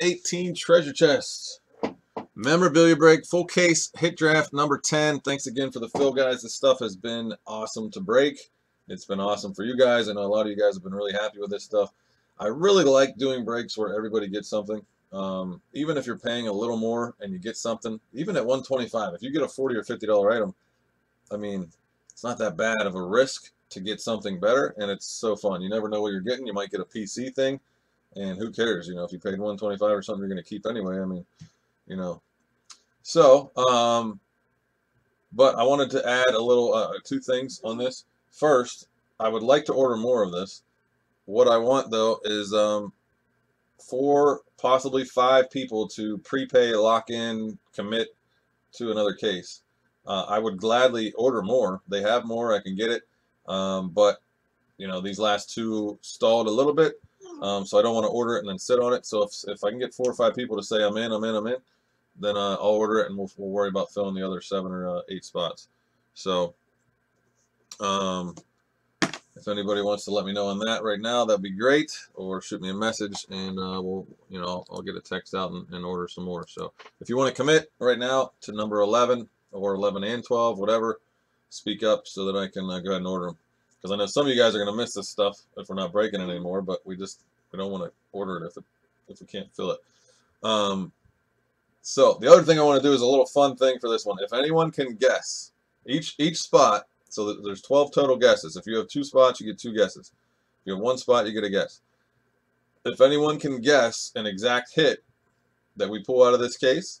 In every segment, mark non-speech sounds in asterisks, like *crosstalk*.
18 treasure chest. Memorabilia break, full case, hit draft number 10. Thanks again for the fill, guys. This stuff has been awesome to break. It's been awesome for you guys. I know a lot of you guys have been really happy with this stuff. I really like doing breaks where everybody gets something. Um, even if you're paying a little more and you get something, even at 125, if you get a 40 or 50 dollar item, I mean, it's not that bad of a risk to get something better, and it's so fun. You never know what you're getting. You might get a PC thing, and who cares? You know, if you paid 125 or something, you're going to keep anyway. I mean, you know. So, um, but I wanted to add a little, uh, two things on this. First, I would like to order more of this. What I want though is um, four, possibly five people to prepay, lock in, commit to another case. Uh, I would gladly order more. They have more. I can get it. Um, but, you know, these last two stalled a little bit. Um, so I don't want to order it and then sit on it. So if, if I can get four or five people to say I'm in, I'm in, I'm in, then uh, I'll order it and we'll, we'll worry about filling the other seven or uh, eight spots. So um, if anybody wants to let me know on that right now, that'd be great. Or shoot me a message and uh, we'll, you know, I'll get a text out and, and order some more. So if you want to commit right now to number 11 or 11 and 12, whatever, speak up so that I can uh, go ahead and order them. Because I know some of you guys are going to miss this stuff if we're not breaking it anymore, but we just we don't want to order it if it if we can't fill it. Um, so the other thing I want to do is a little fun thing for this one. If anyone can guess each each spot, so there's 12 total guesses. If you have two spots, you get two guesses. If you have one spot, you get a guess. If anyone can guess an exact hit that we pull out of this case,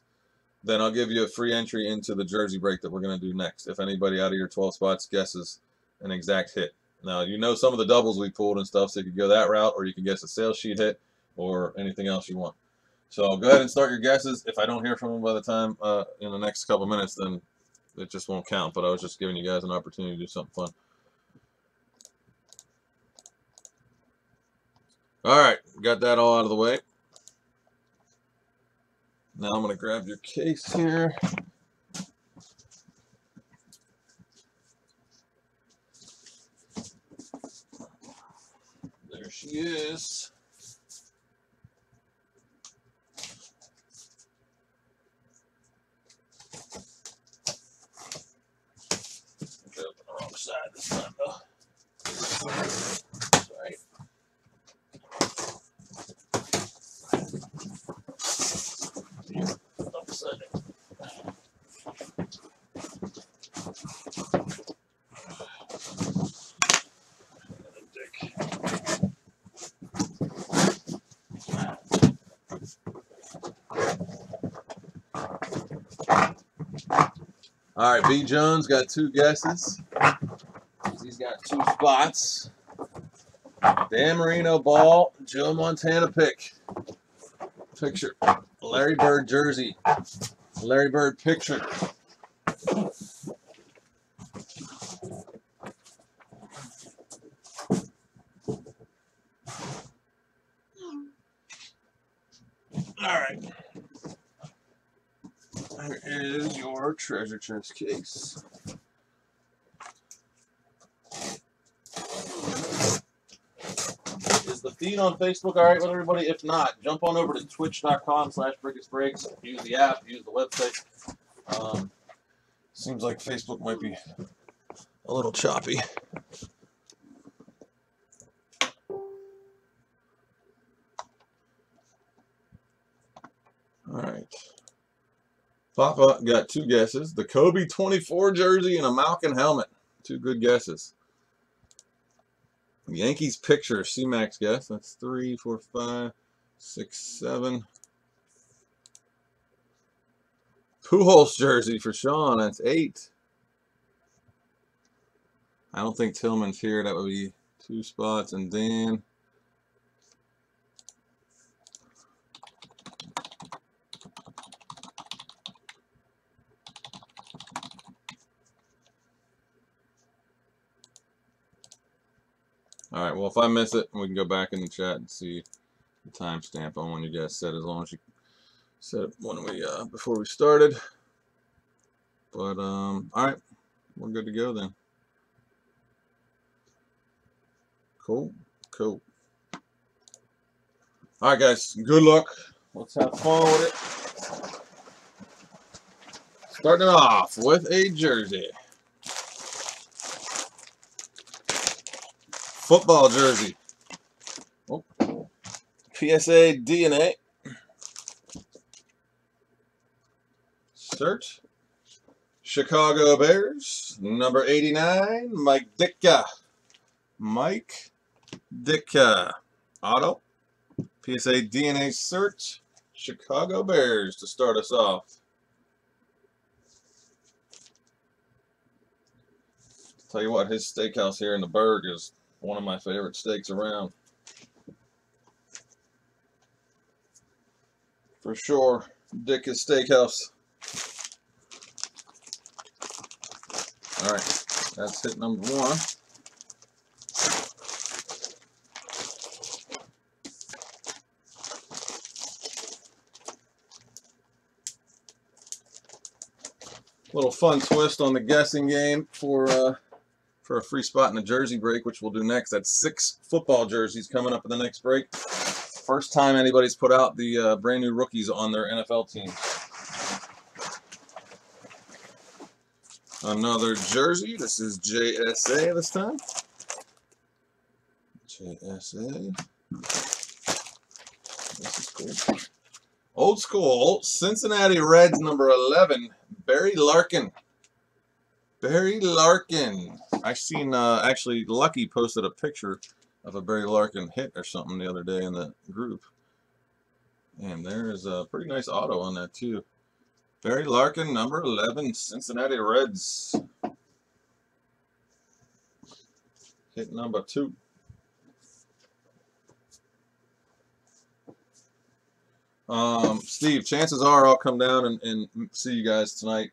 then I'll give you a free entry into the jersey break that we're going to do next. If anybody out of your 12 spots guesses an exact hit. Now, you know some of the doubles we pulled and stuff, so you could go that route, or you can guess a sales sheet hit, or anything else you want. So go ahead and start your guesses. If I don't hear from them by the time uh, in the next couple minutes, then it just won't count. But I was just giving you guys an opportunity to do something fun. All right, got that all out of the way. Now I'm going to grab your case here. There she is. The wrong side this time though. Sorry. Upside down. All right, B. Jones got two guesses. He's got two spots. Dan Marino ball, Joe Montana pick. Picture. Larry Bird jersey. Larry Bird picture. All right. Is your treasure chest case. Is the feed on Facebook all right with everybody? If not, jump on over to twitch.com slash breaks. Use the app, use the website. Um, seems like Facebook might be a little choppy. Papa got two guesses. The Kobe 24 jersey and a Malkin helmet. Two good guesses. Yankees picture, C-Mac's guess. That's three, four, five, six, seven. Pujols jersey for Sean. That's eight. I don't think Tillman's here. That would be two spots. And Dan. All right. Well, if I miss it, we can go back in the chat and see the timestamp on when you guys said. As long as you said it when we uh, before we started. But um, all right, we're good to go then. Cool. Cool. All right, guys. Good luck. Let's have fun with it. Starting off with a jersey. Football jersey. Oh. PSA DNA. Search. Chicago Bears, number 89, Mike Ditka. Mike Ditka. Auto. PSA DNA search. Chicago Bears to start us off. Tell you what, his steakhouse here in the Burgh is one of my favorite steaks around. For sure, Dick's Steakhouse. All right, that's hit number one. Little fun twist on the guessing game for uh, for a free spot in the jersey break, which we'll do next. That's six football jerseys coming up in the next break. First time anybody's put out the uh, brand new rookies on their NFL team. Another jersey. This is JSA this time. JSA. This is cool. Old school Cincinnati Reds number 11, Barry Larkin. Barry Larkin. I seen uh, actually Lucky posted a picture of a Barry Larkin hit or something the other day in the group. And there's a pretty nice auto on that too. Barry Larkin, number 11, Cincinnati Reds. Hit number two. Um, Steve, chances are I'll come down and, and see you guys tonight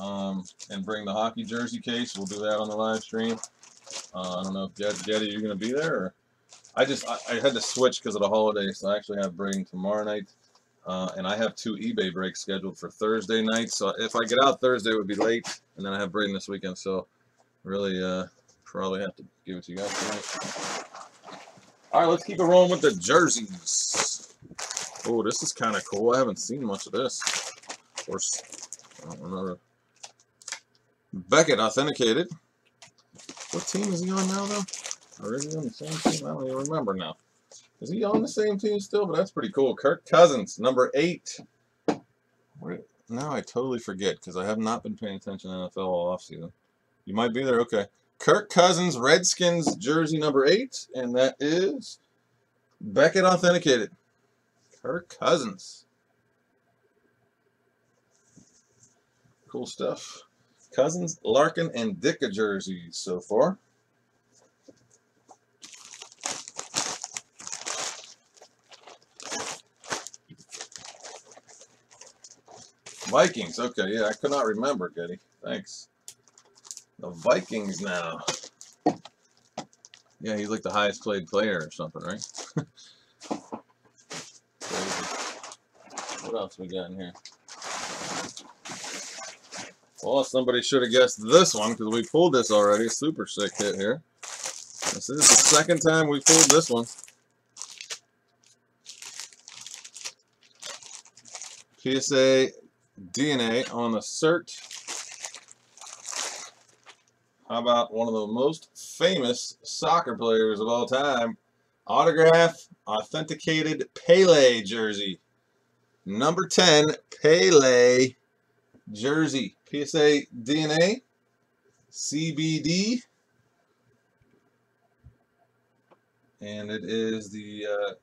um, and bring the hockey jersey case. We'll do that on the live stream. Uh, I don't know if Jed, you're going to be there. Or I just I, I had to switch because of the holiday, so I actually have bring tomorrow night uh, and I have two eBay breaks scheduled for Thursday night. So if I get out Thursday, it would be late. And then I have Braden this weekend. So really, uh, probably have to give it to you guys tonight. All right, let's keep it rolling with the jerseys. Oh, this is kind of cool. I haven't seen much of this. Of course, I don't remember. Beckett authenticated. What team is he on now, though? Or is he on the same team? I don't even remember now. Is he on the same team still? But that's pretty cool. Kirk Cousins, number eight. Now I totally forget because I have not been paying attention to NFL all offseason. You might be there. Okay. Kirk Cousins, Redskins jersey number eight, and that is Beckett authenticated. Kirk Cousins. Cool stuff. Cousins, Larkin, and Ditka jerseys so far. Vikings. Okay, yeah, I could not remember, Getty. Thanks. The Vikings now. Yeah, he's like the highest played player or something, right? *laughs* what else we got in here? Well, somebody should have guessed this one because we pulled this already. Super sick hit here. This is the second time we pulled this one. PSA DNA on the cert. How about one of the most famous soccer players of all time? Autograph authenticated Pele jersey. Number 10 Pele jersey. PSA DNA. CBD. And it is the uh,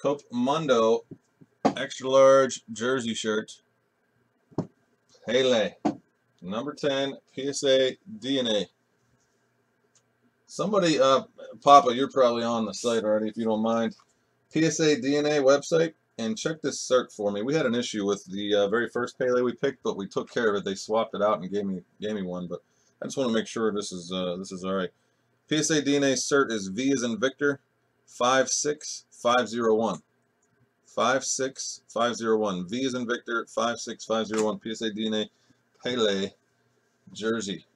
Copa Mundo extra large jersey shirt. Pele. Number 10, PSA DNA. Somebody, uh, Papa, you're probably on the site already if you don't mind. PSA DNA website and check this cert for me. We had an issue with the uh, very first Pele we picked, but we took care of it. They swapped it out and gave me gave me one, but I just want to make sure this is uh, this is all right. PSA DNA cert is V as in Victor 56501. 56501. V is in Victor, 56501. PSA DNA, Pele, Jersey.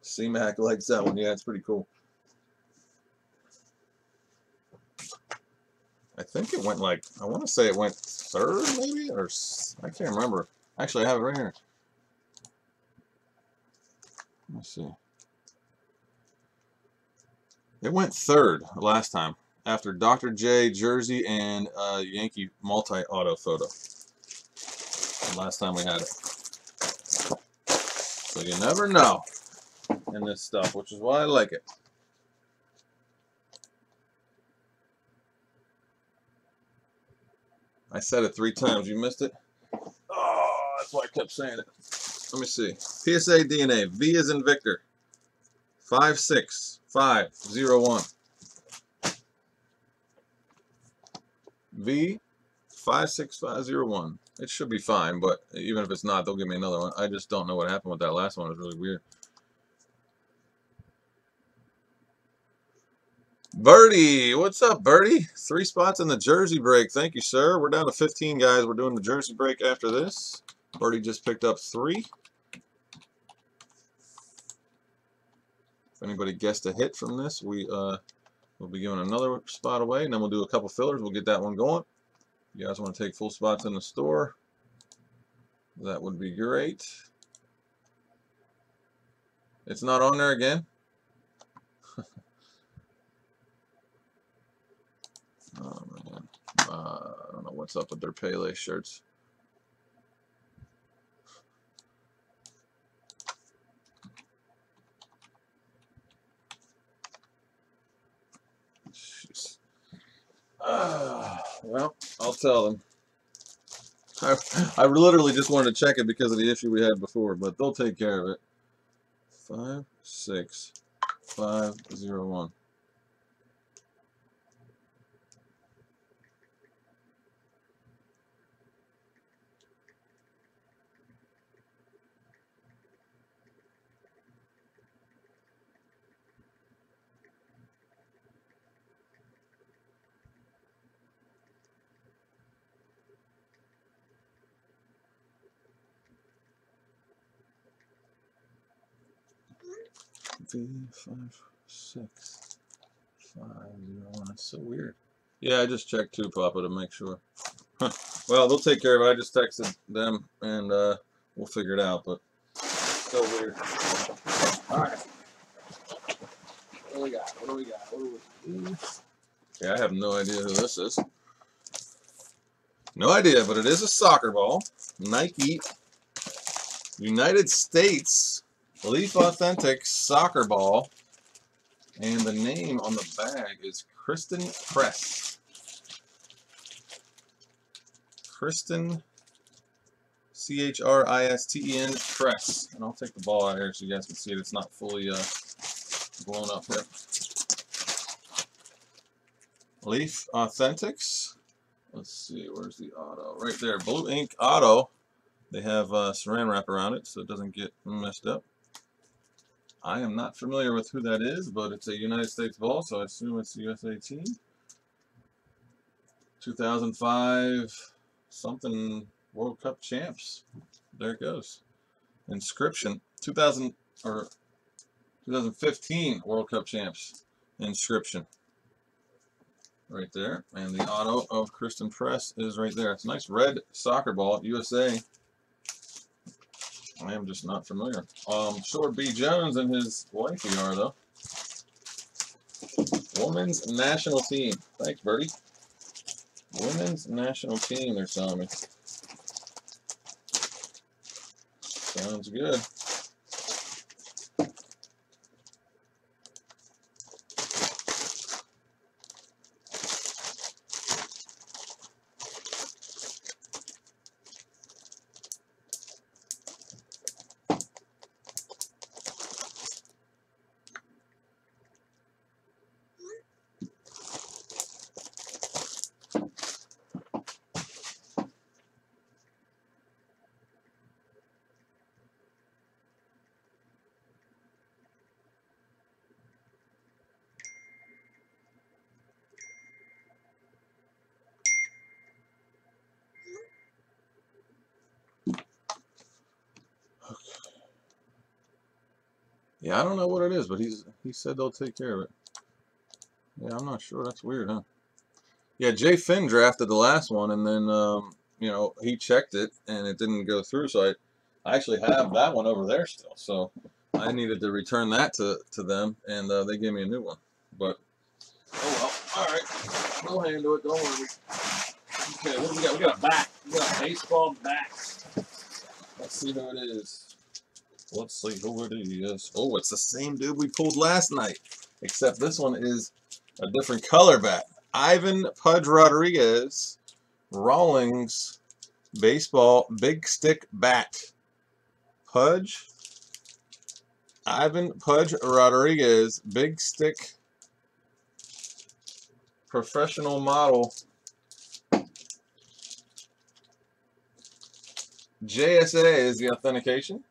C-Mac likes that one. Yeah, it's pretty cool. I think it went like, I want to say it went third maybe, or I can't remember. Actually, I have it right here. Let's see. It went third last time after Dr. J jersey and uh, Yankee multi-auto photo. Last time we had it. So you never know in this stuff, which is why I like it. I said it three times. You missed it? Oh, that's why I kept saying it. Let me see. PSA DNA. V is in Victor. 56501. V 56501. It should be fine, but even if it's not, they'll give me another one. I just don't know what happened with that last one. It was really weird. Birdie, what's up, Birdie? Three spots in the jersey break. Thank you, sir. We're down to 15 guys. We're doing the jersey break after this. Birdie just picked up three. If anybody guessed a hit from this, we uh, will be giving another spot away, and then we'll do a couple fillers. We'll get that one going. You guys want to take full spots in the store? That would be great. It's not on there again? Oh man, uh, I don't know what's up with their Pele shirts. Ah, well, I'll tell them. I, I literally just wanted to check it because of the issue we had before, but they'll take care of it. Five, six, five, zero, one. V five six five zero one. That's so weird. Yeah, I just checked too, Papa, to make sure. well, they'll take care of it. I just texted them and uh, we'll figure it out. But so weird. All right. What do we got? What do we got? What do we? Yeah, I have no idea who this is. No idea, but it is a soccer ball. Nike United States Leaf Authentic soccer ball. And the name on the bag is Christen Press. Christen C H R I S T E N Press. And I'll take the ball out here so you guys can see it. It's not fully uh, blown up yet. Leaf Authentics. Let's see, where's the auto? Right there, Blue Ink Auto. They have uh, saran wrap around it so it doesn't get messed up. I am not familiar with who that is, but it's a United States ball, so I assume it's the USA team. 2005 something World Cup champs. There it goes. Inscription 2000 or 2015 World Cup champs. Inscription. Right there. And the auto of Christen Press is right there. It's a nice red soccer ball, USA. I am just not familiar. Um, sure, B. Jones and his wifey are, though. Women's national team. Thanks, Birdie. Women's national team, they're telling me. Sounds good. Is, but he's he said they'll take care of it. Yeah, I'm not sure. That's weird, huh? Yeah, Jay Finn drafted the last one, and then um, you know he checked it, and it didn't go through. So I, I actually have that one over there still. So I needed to return that to to them, and uh, they gave me a new one. But oh well, all right, we'll handle it. Don't worry. Okay, what do we got? We got a bat. We got a baseball bat. Let's see who it is. Let's see who it is. Oh, it's the same dude we pulled last night, except this one is a different color bat. Ivan Pudge Rodriguez, Rawlings, baseball, big stick bat. Pudge, Ivan Pudge Rodriguez, big stick, professional model. JSA is the authentication.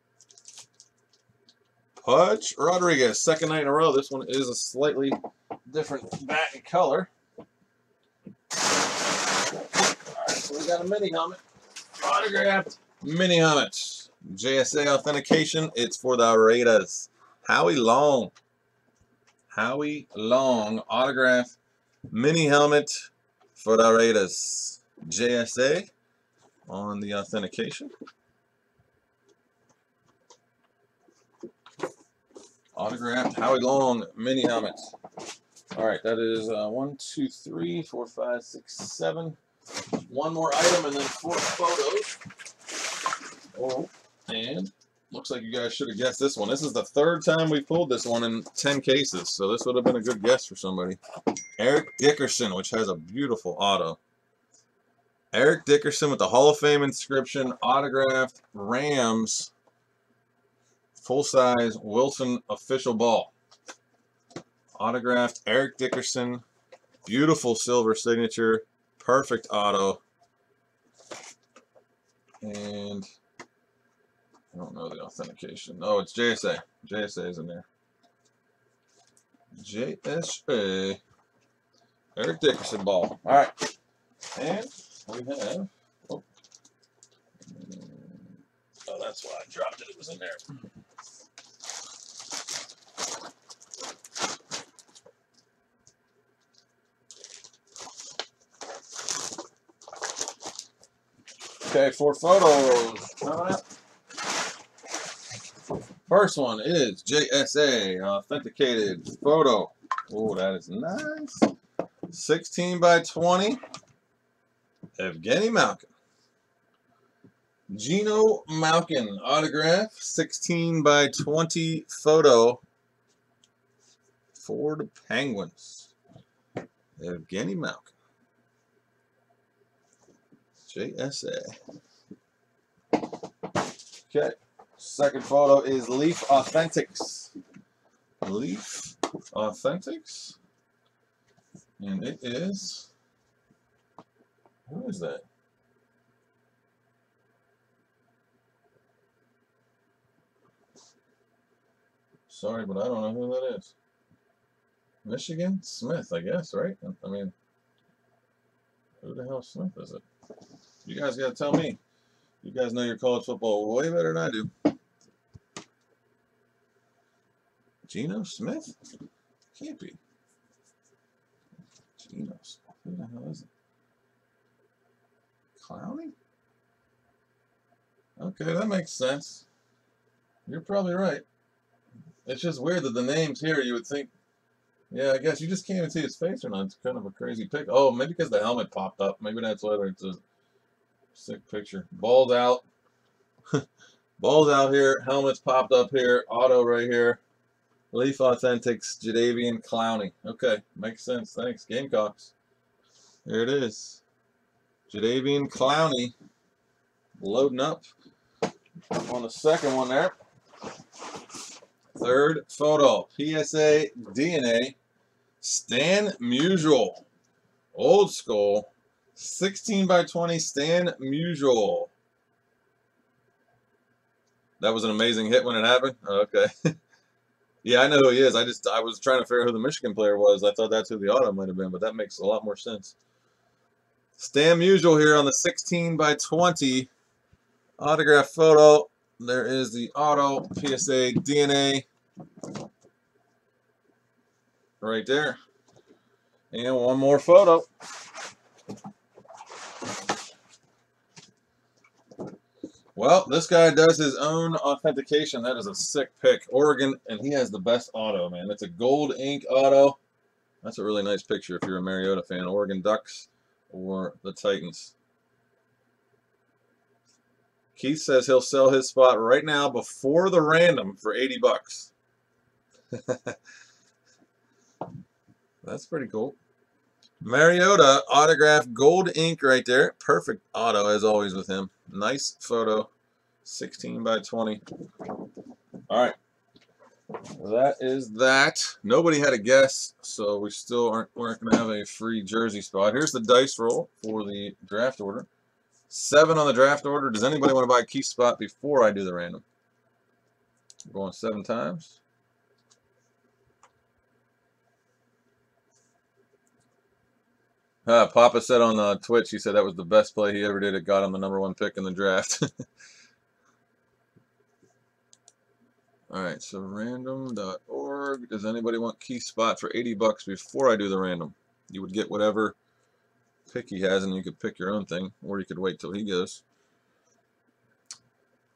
Pudge Rodriguez, second night in a row. This one is a slightly different bat and color. So we got a mini helmet. Autographed mini helmet. JSA authentication. It's for the Raiders. Howie Long. Howie Long autograph mini helmet for the Raiders. JSA on the authentication. Autographed Howie Long mini helmet. All right, that is uh, one, two, three, four, five, six, seven. One more item and then four photos. Oh, and looks like you guys should have guessed this one. This is the third time we pulled this one in 10 cases, so this would have been a good guess for somebody. Eric Dickerson, which has a beautiful auto. Eric Dickerson with the Hall of Fame inscription, autographed Rams, full-size Wilson official ball autographed Eric Dickerson. Beautiful silver signature. Perfect auto. And I don't know the authentication. Oh, it's JSA. JSA is in there. JSA. Eric Dickerson ball. All right. And we have. Oh, oh that's why I dropped it. It was in there. Okay, four photos. First one is JSA authenticated photo. Oh, that is nice. 16 by 20. Evgeny Malkin. Geno Malkin autograph. 16 by 20 photo for the Penguins. Evgeny Malkin. JSA. Okay. Second photo is Leaf Authentics. Leaf Authentics. And it is. Who is that? Sorry, but I don't know who that is. Michigan Smith, I guess, right? I mean, who the hell Smith is it? You guys got to tell me. You guys know your college football way better than I do. Geno Smith? Can't be. Geno Smith. Who the hell is it? Clowney? Okay, that makes sense. You're probably right. It's just weird that the names here, you would think, yeah, I guess you just can't even see his face or not. It's kind of a crazy pic. Oh, maybe because the helmet popped up. Maybe that's why it's a Sick picture. Balls out. *laughs* Balls out here. Helmets popped up here. Auto right here. Leaf Authentics. Jadeveon Clowney. Okay. Makes sense. Thanks. Gamecocks. There it is. Jadeveon Clowney. Loading up on the second one there. Third photo. PSA DNA. Stan Musial. Old school. 16 by 20 Stan Musial. That was an amazing hit when it happened? Oh, okay. *laughs* yeah, I know who he is. I just I was trying to figure out who the Michigan player was. I thought that's who the auto might have been, but that makes a lot more sense. Stan Musial here on the 16 by 20 autograph photo. There is the auto PSA DNA right there. And one more photo. Well, this guy does his own authentication. That is a sick pick. Oregon, and he has the best auto, man. It's a gold ink auto. That's a really nice picture if you're a Mariota fan. Oregon Ducks or the Titans. Keith says he'll sell his spot right now before the random for 80 bucks. *laughs* That's pretty cool. Mariota autograph gold ink right there. Perfect auto as always with him. Nice photo. 16 by 20. All right. That is that. Nobody had a guess, so we still aren't weren't going to have a free jersey spot. Here's the dice roll for the draft order. Seven on the draft order. Does anybody want to buy a Keith spot before I do the random? Going seven times. Uh, Papa said on uh, Twitch, he said that was the best play he ever did. It got him the number one pick in the draft. *laughs* All right, so random.org. Does anybody want Keith spot for 80 bucks before I do the random? You would get whatever pick he has, and you could pick your own thing, or you could wait till he goes.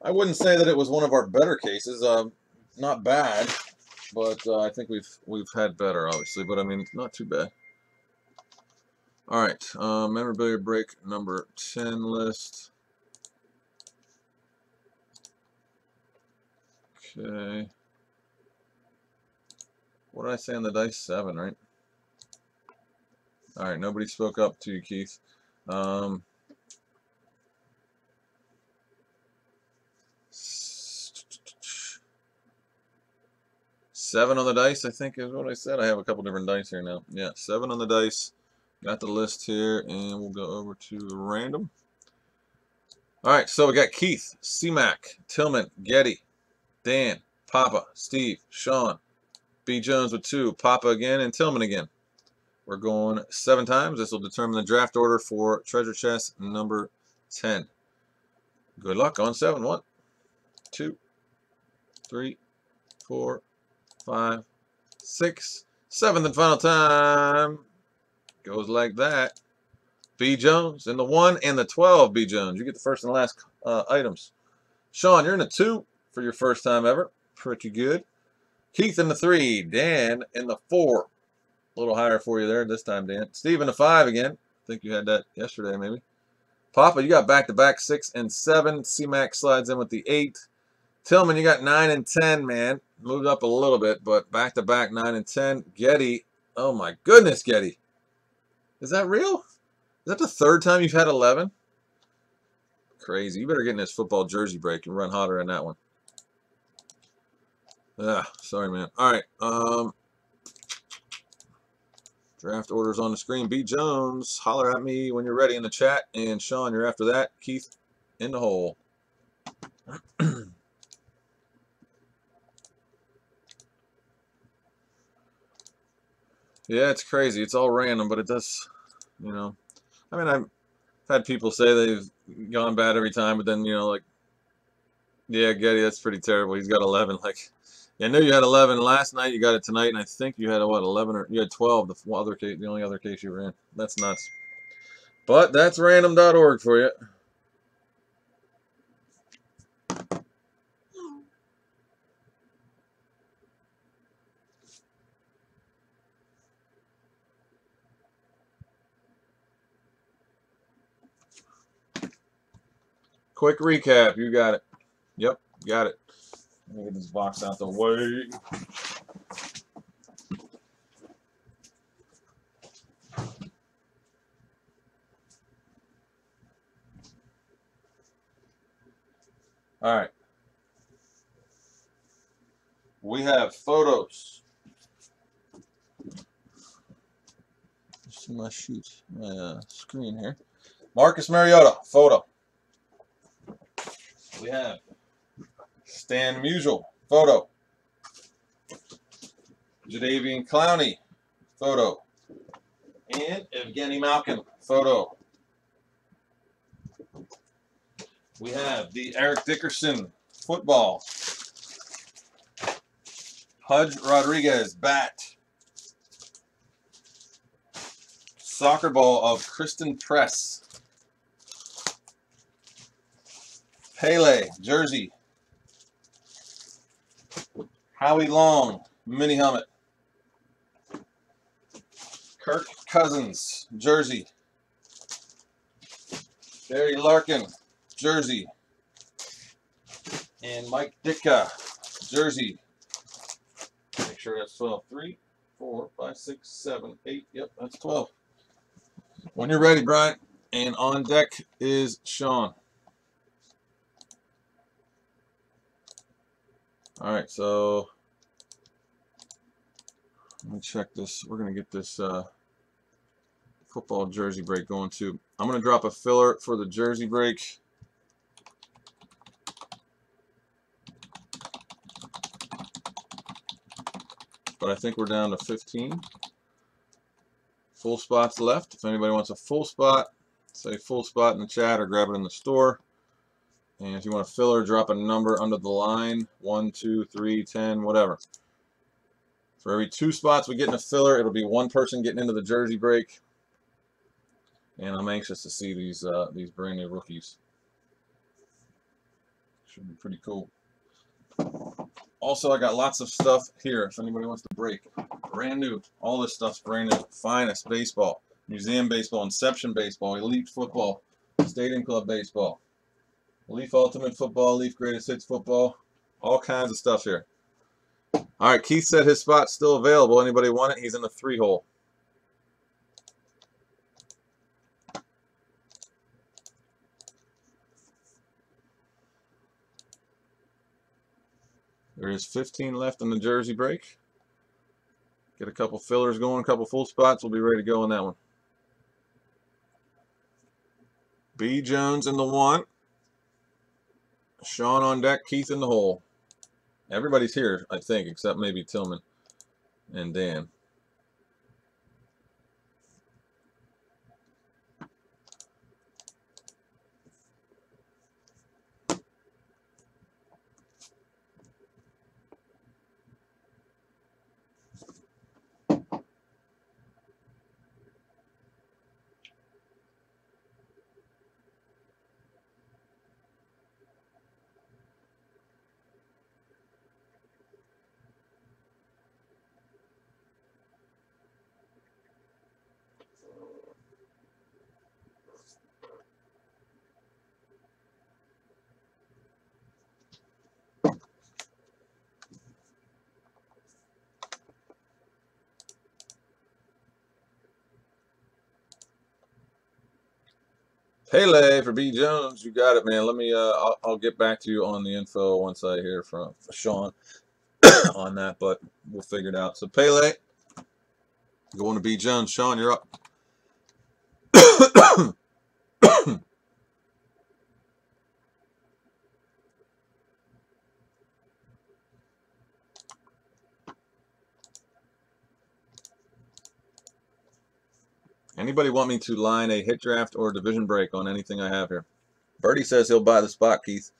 I wouldn't say that it was one of our better cases. Uh, not bad, but uh, I think we've we've had better, obviously. But I mean, not too bad. All right, uh, memorabilia break number 10 list. Okay. What did I say on the dice? Seven, right? All right, nobody spoke up to you, Keith. Um, seven on the dice, I think is what I said. I have a couple different dice here now. Yeah, seven on the dice. Got the list here, and we'll go over to random. All right, so we got Keith, C-Mac, Tillman, Getty, Dan, Papa, Steve, Sean, B. Jones with two, Papa again, and Tillman again. We're going seven times. This will determine the draft order for treasure chest number 10. Good luck on seven. One, two, three, four, five, six, seventh and final time. Goes like that. B. Jones in the 1 and the 12, B. Jones. You get the first and last uh, items. Sean, you're in the 2 for your first time ever. Pretty good. Keith in the 3. Dan in the 4. A little higher for you there this time, Dan. Steve in the 5 again. I think you had that yesterday, maybe. Papa, you got back-to-back -back 6 and 7. C-Mac slides in with the 8. Tillman, you got 9 and 10, man. Moved up a little bit, but back-to-back -back 9 and 10. Getty, oh my goodness, Getty. Is that real? Is that the third time you've had 11? Crazy. You better get in this football jersey break and run hotter on that one. Ah, sorry, man. All right. Um, draft orders on the screen. B. Jones, holler at me when you're ready in the chat. And Sean, you're after that. Keith, in the hole. *clears throat* Yeah, it's crazy. It's all random, but it does, you know. I mean, I've had people say they've gone bad every time, but then, you know, like, yeah, Getty, that's pretty terrible. He's got 11. *laughs* Like, yeah, I knew you had 11 last night. You got it tonight, and I think you had, what, 11 or you had 12, the other case, the only other case you in. That's nuts. But that's random.org for you. Quick recap. You got it. Yep, got it. Let me get this box out the way. All right. We have photos. See my sheet, my uh, screen here. Marcus Mariota, photo. We have Stan Musial, photo. Jadeveon Clowney, photo. And Evgeny Malkin, photo. We have the Eric Dickerson football. Pudge Rodriguez bat. Soccer ball of Christen Press. Pele, jersey. Howie Long, mini helmet. Kirk Cousins, jersey. Barry Larkin, jersey. And Mike Ditka, jersey. Make sure that's 12. 3, 4, 5, 6, 7, 8. Yep, that's 12. When you're ready, Brian. And on deck is Sean. All right, so let me check this. We're going to get this uh, football jersey break going too. I'm going to drop a filler for the jersey break. But I think we're down to 15 full spots left. If anybody wants a full spot, say full spot in the chat or grab it in the store. And if you want a filler, drop a number under the line. 1, 2, 3, 10, whatever. For every two spots we get in a filler, it'll be one person getting into the jersey break. And I'm anxious to see these uh, these brand new rookies. Should be pretty cool. Also, I got lots of stuff here if anybody wants to break. Brand new. All this stuff's brand new. Finest baseball, museum baseball, inception baseball, elite football, stadium club baseball, Leaf Ultimate football, Leaf Greatest Hits football, all kinds of stuff here. All right, Keith said his spot's still available. Anybody want it? He's in the three hole. There is 15 left in the jersey break. Get a couple fillers going, a couple full spots. We'll be ready to go on that one. B. Jones in the one. Sean on deck, Keith in the hole. Everybody's here, I think, except maybe Tillman and Dan. Pele for B Jones, you got it, man. Let me. Uh, I'll, I'll get back to you on the info once I hear from Sean *coughs* on that, but we'll figure it out. So Pele, going to B Jones. Sean, you're up. *coughs* Anybody want me to line a hit draft or division break on anything I have here? Birdie says he'll buy the spot, Keith.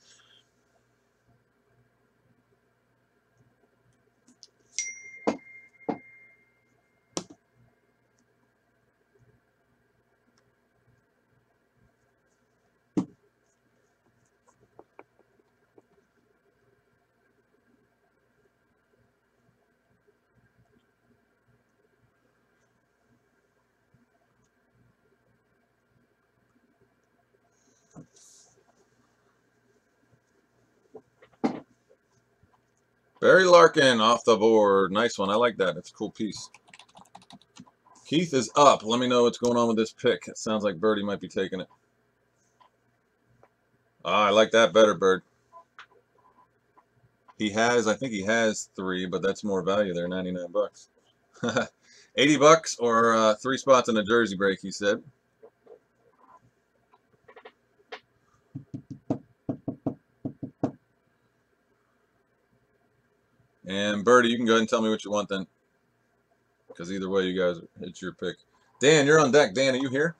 Barry Larkin off the board. Nice one. I like that. It's a cool piece. Keith is up. Let me know what's going on with this pick. It sounds like Birdie might be taking it. Ah, I like that better, Bird. He has, I think he has three, but that's more value there, 99 bucks. *laughs* 80 bucks or uh, three spots in a jersey break, he said. And Birdie, you can go ahead and tell me what you want then. Because either way, you guys, it's your pick. Dan, you're on deck. Dan, are you here?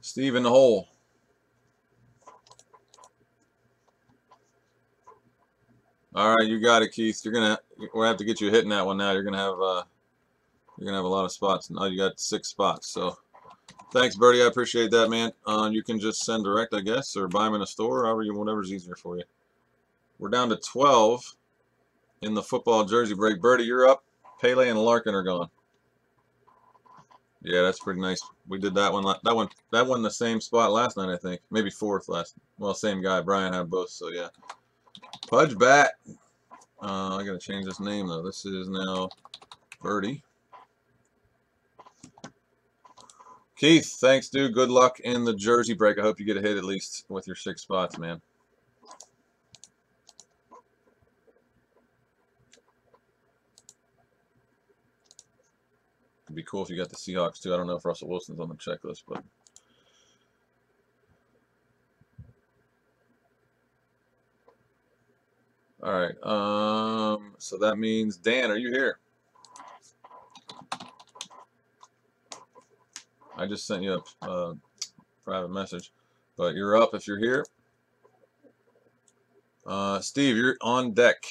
Steve in the hole. All right, you got it, Keith. You're gonna we'll have to get you hitting that one now. You're gonna have uh, you're gonna have a lot of spots. Now you got six spots. So thanks, Birdie. I appreciate that, man. Uh, you can just send direct, I guess, or buy them in a store, however you whatever's easier for you. We're down to 12 in the football jersey break. Birdie, you're up. Pele and Larkin are gone. Yeah, that's pretty nice. We did that one. That one. That one the same spot last night, I think. Maybe fourth last. Well, same guy. Brian had both. So yeah. Pudge bat. Uh, I gotta change this name though. This is now Birdie. Keith, thanks, dude. Good luck in the jersey break. I hope you get a hit at least with your six spots, man. It'd be cool if you got the Seahawks too. I don't know if Russell Wilson's on the checklist, but all right. Um, so that means Dan, are you here? I just sent you a uh, private message, but you're up if you're here. Uh, Steve, you're on deck.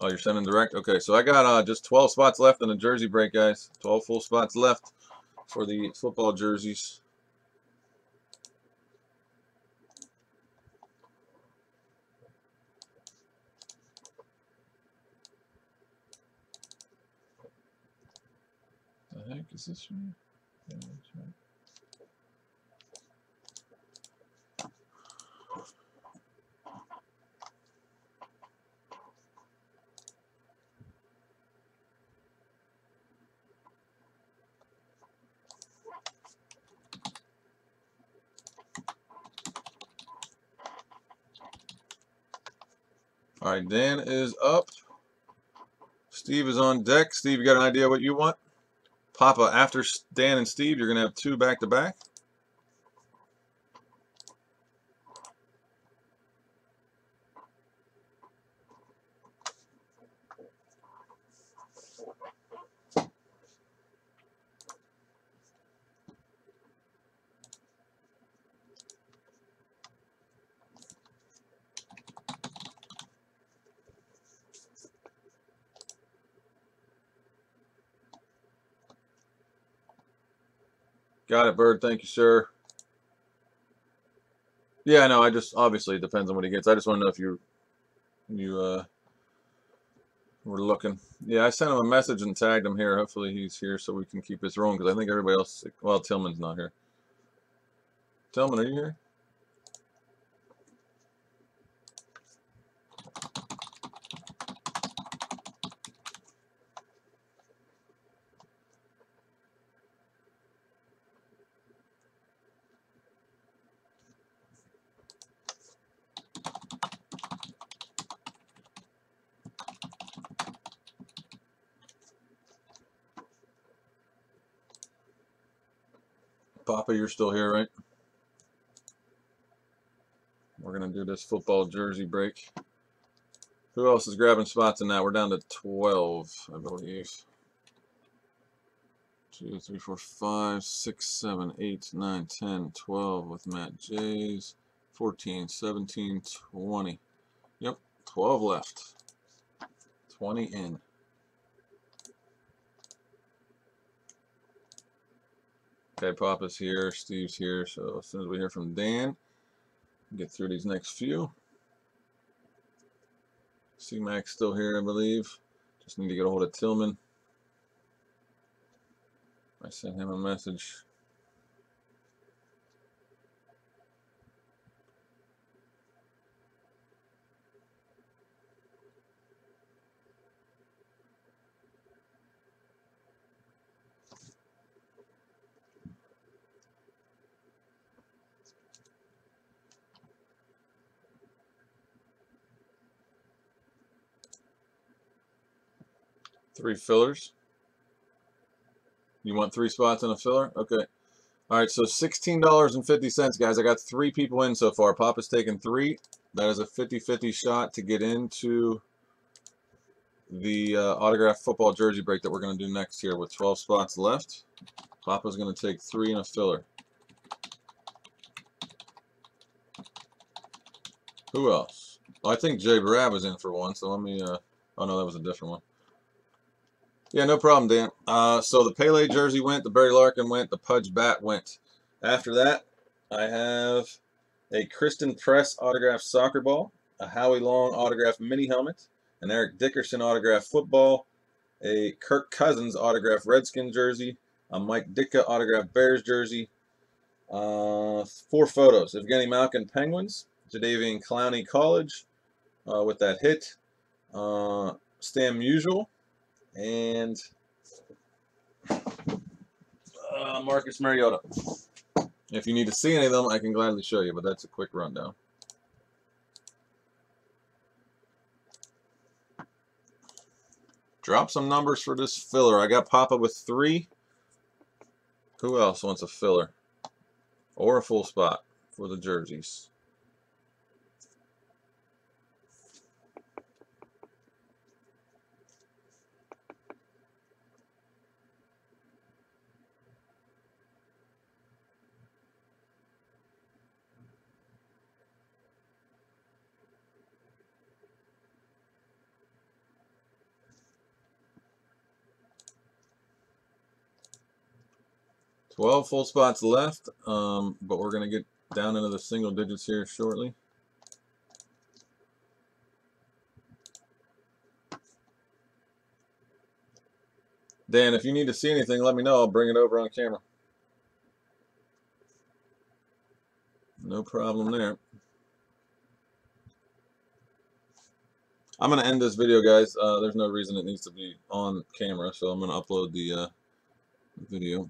Oh, you're sending direct? Okay, so I got uh, just 12 spots left in the jersey break, guys. 12 full spots left for the football jerseys. All right, Dan is up. Steve is on deck. Steve, you got an idea what you want? Papa, after Dan and Steve, you're going to have two back-to-back. -back. Got it, Bird. Thank you, sir. Yeah, no, I just obviously it depends on what he gets. I just want to know if you you uh were looking. Yeah, I sent him a message and tagged him here. Hopefully he's here so we can keep this rolling because I think everybody else. Well, Tillman's not here. Tillman, are you here? Papa, you're still here, right? We're going to do this football jersey break. Who else is grabbing spots in that? We're down to 12, I believe. 2, 3, 4, 5, 6, 7, 8, 9, 10, 12 with Matt J's. 14, 17, 20. Yep, 12 left. 20 in. Okay, Papa's here, Steve's here, so as soon as we hear from Dan, get through these next few. C-Mac's still here, I believe. Just need to get a hold of Tillman. I sent him a message. Three fillers. You want three spots in a filler? Okay. All right, so $16.50, guys. I got three people in so far. Papa's taken three. That is a 50-50 shot to get into the uh, autograph football jersey break that we're going to do next here with 12 spots left. Papa's going to take three in a filler. Who else? Well, I think Jay Brad was in for one, so let me, uh, oh no, that was a different one. Yeah, no problem, Dan. Uh, so the Pele jersey went, the Barry Larkin went, the Pudge bat went. After that, I have a Christen Press autographed soccer ball, a Howie Long autographed mini helmet, an Eric Dickerson autographed football, a Kirk Cousins autographed Redskin jersey, a Mike Ditka autographed Bears jersey, uh, four photos. Evgeny Malkin Penguins, Jadeveon Clowney College uh, with that hit, uh, Stan Musial, and uh, Marcus Mariota. If you need to see any of them, I can gladly show you, but that's a quick rundown. Drop some numbers for this filler. I got Papa with three. Who else wants a filler? Or a full spot for the jerseys? 12 full spots left, um, but we're going to get down into the single digits here shortly. Dan, if you need to see anything, let me know. I'll bring it over on camera. No problem there. I'm going to end this video, guys. Uh, there's no reason it needs to be on camera, so I'm going to upload the uh, video.